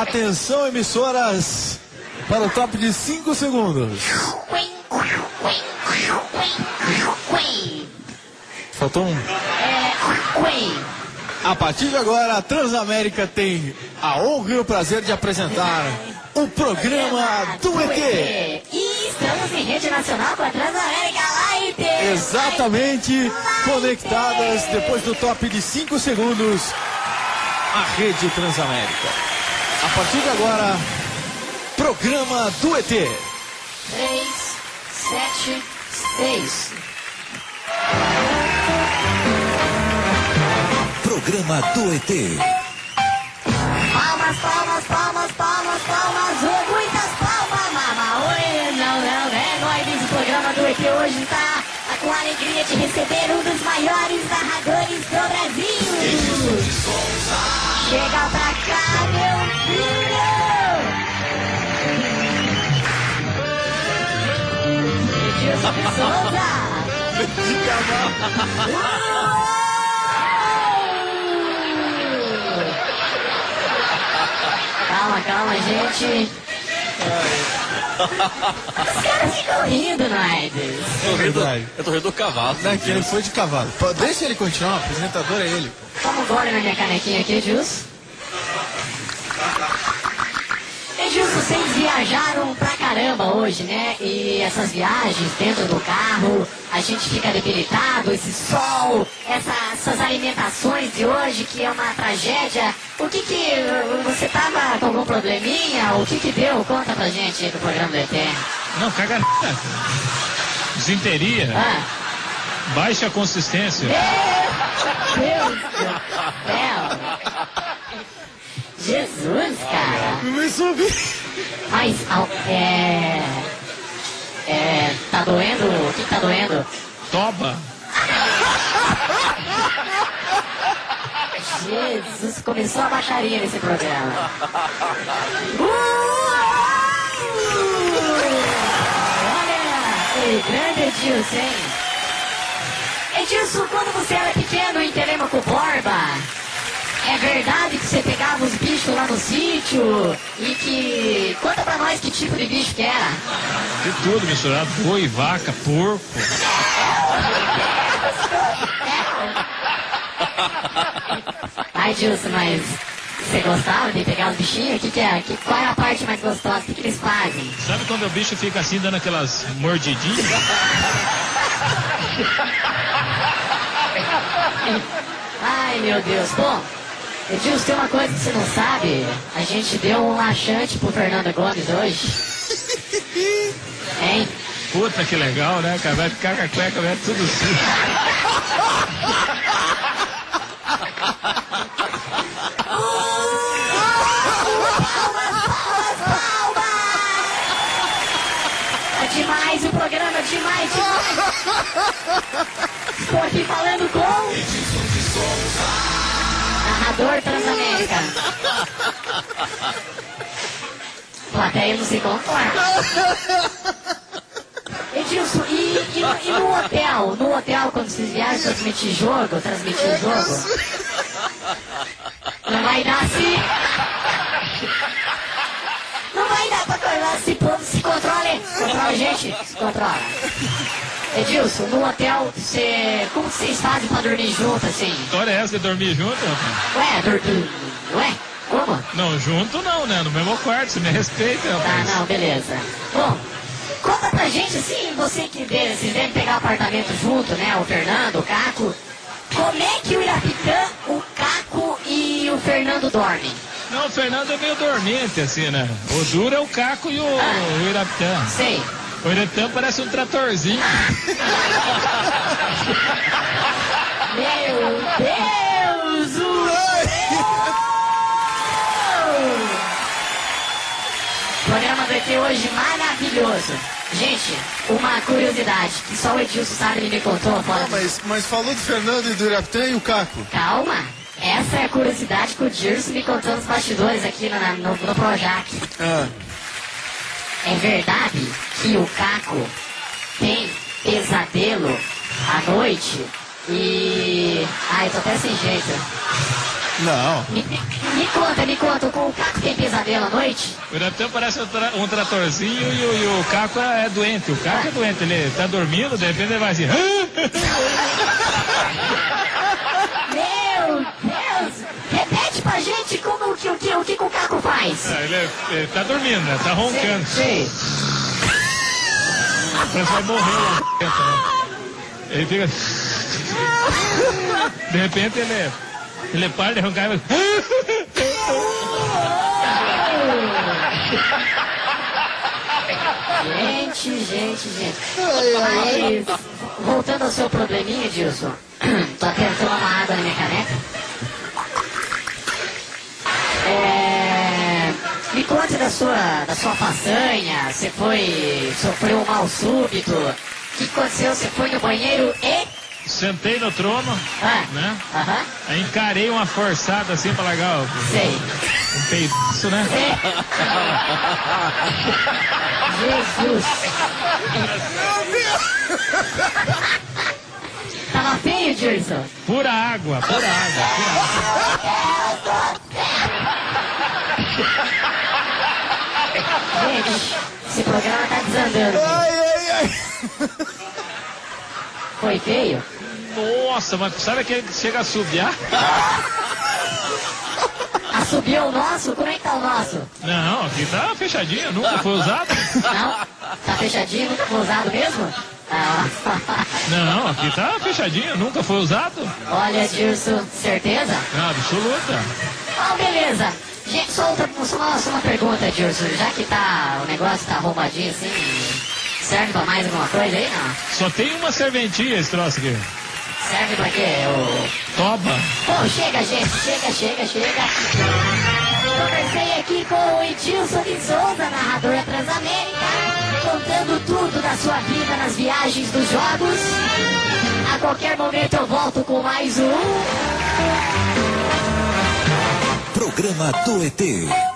Atenção, emissoras, para o top de 5 segundos. Faltou um. A partir de agora, a Transamérica tem a honra e o prazer de apresentar o programa do ET. E estamos em rede nacional com a Transamérica Light. Exatamente conectadas depois do top de 5 segundos à rede Transamérica. A partir de agora, programa do ET. 3, 7, 6. Programa do ET. Palmas, palmas, palmas, palmas, palmas. Oh, muitas palmas, mama. Oi, não, não, é nóis. O programa do ET hoje está com a alegria de receber um dos maiores narradores do Brasil. Chega pra cá, meu Calma, calma, gente. Os caras ficam rindo, Naides. Eu tô rindo, eu tô rindo do cavalo. Não, que ele foi de cavalo. Deixa ele continuar, o apresentador é ele. Toma um gole na minha canequinha aqui, Edilson. Edilson, vocês viajaram pra caramba hoje, né? E essas viagens dentro do carro, a gente fica debilitado, esse sol, essa- essas alimentações de hoje, que é uma tragédia. O que que... Você tava com algum probleminha? O que que deu? Conta pra gente aí do programa do ET. Não, caga. Desinteria, Ah, baixa consistência. Deus do céu! Jesus, cara! Me subi. Mas, ao- é. É. Tá doendo? O que tá doendo? Toba. Jesus, começou a baixaria nesse programa. Olha! Ei, grande Edilson, hein? Edilson, quando você era pequeno em Telemaco Borba, é verdade que você pegava os bichos lá no sítio e que. Conta pra nós que tipo de bicho que era. De tudo misturado. Boi, vaca, porco. Ai, Edilson, mas você gostava de pegar os bichinhos? Que que é? Que, qual é a parte mais gostosa? O que, que eles fazem? Sabe quando o bicho fica assim dando aquelas mordidinhas? Ai, meu Deus. Bom, Edilson, tem uma coisa que você não sabe. A gente deu um laxante pro Fernando Gomes hoje. Hein? Puta que legal, né, cara? Vai ficar com a cueca, vai tudo assim. É demais o programa, é demais, demais. Estou aqui falando com... Narrador Transamérica. Plateia não se conforma. Edilson, e, e, e no hotel? No hotel, quando vocês viajam, transmitir jogo, transmitir jogo? Não vai dar se... Não vai dar pra colar esse povo, se controle. Controla, gente, se controla. Edilson, no hotel, você... Como que vocês fazem pra dormir junto, assim? História é essa de dormir junto? Ué, dormir... Ué, como? Não, junto não, né? No mesmo quarto, você me respeita, Tá, rapaz. não, beleza. Bom, conta pra gente, assim, você que deve, vocês devem pegar apartamento junto, né? O Fernando, o Caco. Como é que o Irapitã, o Caco e o Fernando dormem? Não, o Fernando é meio dormente, assim, né? O duro é o Caco e o, o Irapitã. Sei. O parece um tratorzinho. Meu Deus! O Programa do ET hoje maravilhoso. Gente, uma curiosidade que só o Edilson sabe, ele me contou fora Ah, mas, mas falou do Fernando e do Irapitã e o Caco. Calma, essa é a curiosidade que o Dirce me contou nos bastidores aqui no, no, no Projac. Ah, É verdade que o Caco tem pesadelo à noite e. Ai, tô até sem jeito. Não. Me, me conta, me conta, o Caco tem pesadelo à noite? O Iraptã parece um, tra um tratorzinho e o, e o Caco é doente. O Caco é doente, ele tá dormindo, de repente ele vai assim. ele, é- ele tá dormindo, né? Tá roncando. Sei. Parece que vai morrer lá dentro, né? Ele fica. De repente ele. Ele para de roncar e vai. Gente, gente, gente. Mas, voltando ao seu probleminha, Dilson. Tô até água na minha caneca. Da sua, da sua façanha. Você foi. sofreu um mal súbito. O que aconteceu? Você foi no banheiro e. Sentei no trono, Ah, né? aham, Aí encarei uma forçada assim pra largar o- sei. um peidaço, né? Jesus. Tava feio, Dilson. Pura água, pura água. Pura água. Esse programa tá desandando. Ai, ai, ai. Foi feio? Nossa, mas sabe aquele que chega a subiar? Assobiou o nosso? Como é que tá o nosso? Não, aqui tá fechadinho, nunca foi usado. Não? Tá fechadinho? Nunca foi usado mesmo? Ah, Não, aqui tá fechadinho, nunca foi usado. olha, Dilson, certeza? Absoluta. Ah, beleza. Gente, só, outra, só, uma, só uma pergunta, Dilson. Já que tá, o negócio tá arrumadinho assim, serve pra mais alguma coisa aí, não? Só tem uma serventia esse troço aqui. Serve pra quê? O... Toba. Pô, chega, gente, chega, chega, chega. Conversei aqui com o Edilson de Souza, narrador da Transamérica, contando tudo da sua vida nas viagens dos jogos. A qualquer momento eu volto com mais um. Programa do ET.